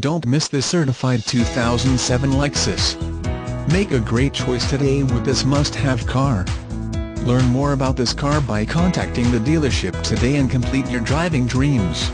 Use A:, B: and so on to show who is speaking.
A: Don't miss this certified 2007 Lexus. Make a great choice today with this must-have car. Learn more about this car by contacting the dealership today and complete your driving dreams.